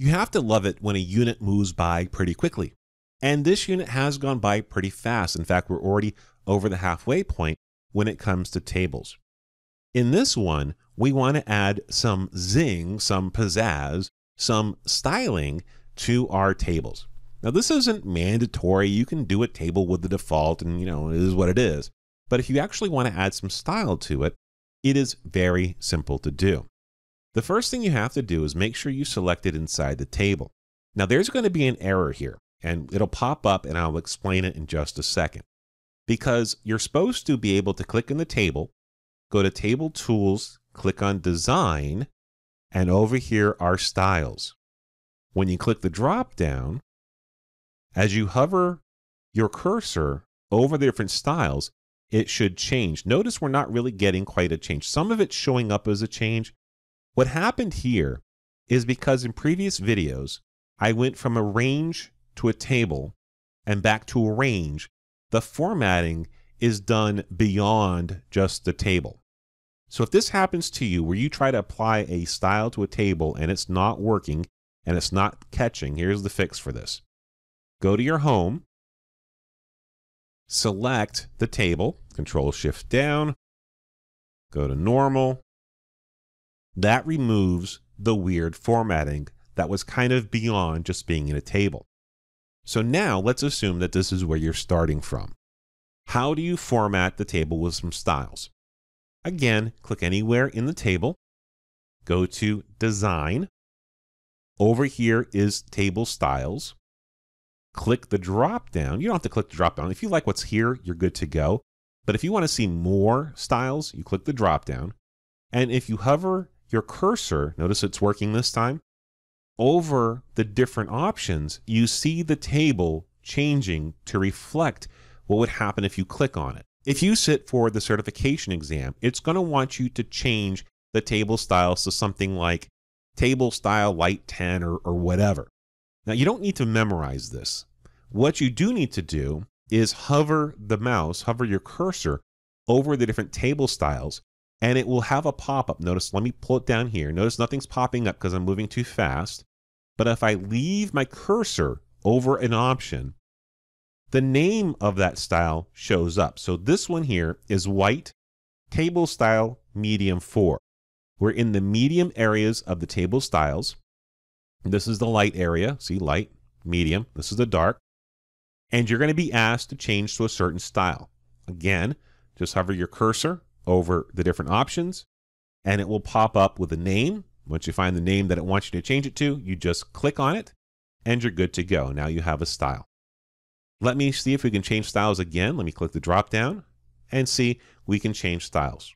You have to love it when a unit moves by pretty quickly. And this unit has gone by pretty fast. In fact, we're already over the halfway point when it comes to tables. In this one, we want to add some zing, some pizzazz, some styling to our tables. Now, this isn't mandatory. You can do a table with the default, and you know, it is what it is. But if you actually want to add some style to it, it is very simple to do. The first thing you have to do is make sure you select it inside the table. Now, there's going to be an error here, and it'll pop up, and I'll explain it in just a second. Because you're supposed to be able to click in the table, go to Table Tools, click on Design, and over here are Styles. When you click the drop down, as you hover your cursor over the different styles, it should change. Notice we're not really getting quite a change. Some of it's showing up as a change. What happened here is because in previous videos, I went from a range to a table and back to a range. The formatting is done beyond just the table. So if this happens to you where you try to apply a style to a table and it's not working and it's not catching, here's the fix for this go to your home, select the table, Control Shift down, go to normal. That removes the weird formatting that was kind of beyond just being in a table. So now let's assume that this is where you're starting from. How do you format the table with some styles? Again, click anywhere in the table, go to Design. Over here is Table Styles click the drop down. You don't have to click the drop down. If you like what's here, you're good to go. But if you want to see more styles, you click the drop down. And if you hover your cursor, notice it's working this time, over the different options, you see the table changing to reflect what would happen if you click on it. If you sit for the certification exam, it's going to want you to change the table styles to something like table style light 10 or, or whatever. Now, you don't need to memorize this. What you do need to do is hover the mouse, hover your cursor over the different table styles, and it will have a pop up. Notice, let me pull it down here. Notice nothing's popping up because I'm moving too fast. But if I leave my cursor over an option, the name of that style shows up. So this one here is white table style medium 4. We're in the medium areas of the table styles. This is the light area. See, light, medium. This is the dark and you're going to be asked to change to a certain style. Again, just hover your cursor over the different options and it will pop up with a name. Once you find the name that it wants you to change it to, you just click on it and you're good to go. Now you have a style. Let me see if we can change styles again. Let me click the drop down and see we can change styles.